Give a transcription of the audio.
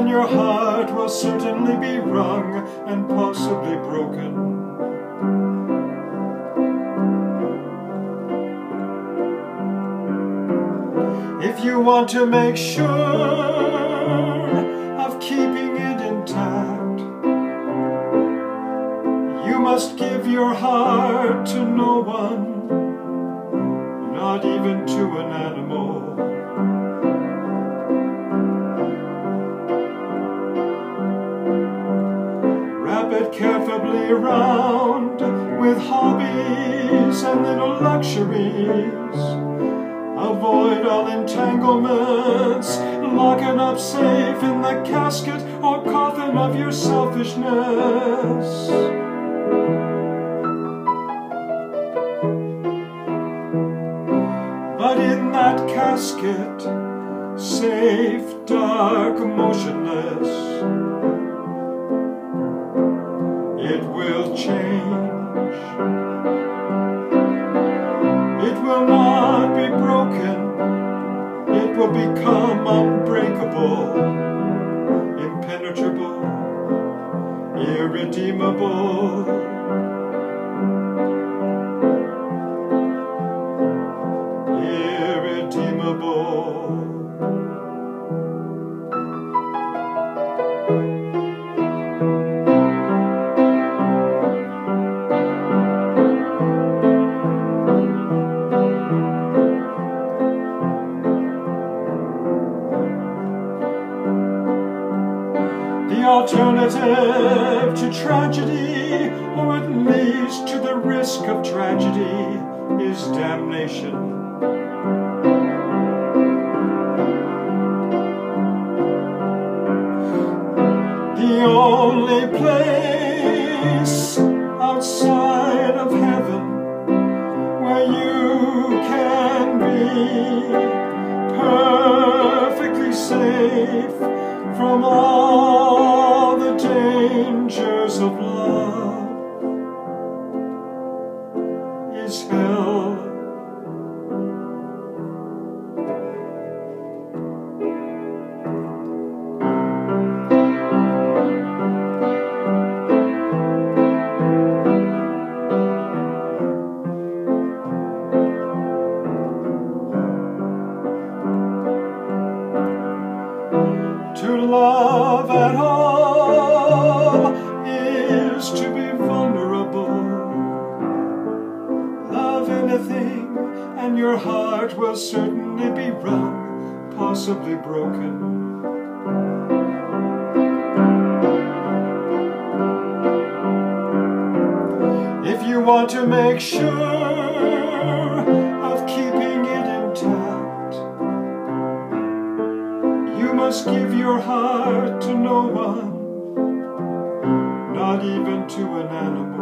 and your heart will certainly be wrung and possibly broken. Want to make sure of keeping it intact, you must give your heart to no one, not even to an animal. Wrap it carefully around with hobbies and little luxuries. Avoid all entanglements, lock it up safe in the casket or coffin of your selfishness. But in that casket, safe, dark, motionless, will become unbreakable, impenetrable, irredeemable. Alternative to tragedy, or at least to the risk of tragedy, is damnation. The only place outside of heaven where you can be perfectly safe from all of love is hell. To love Love anything, and your heart will certainly be wrung, possibly broken. If you want to make sure of keeping it intact, you must give your heart to no one, not even to an animal.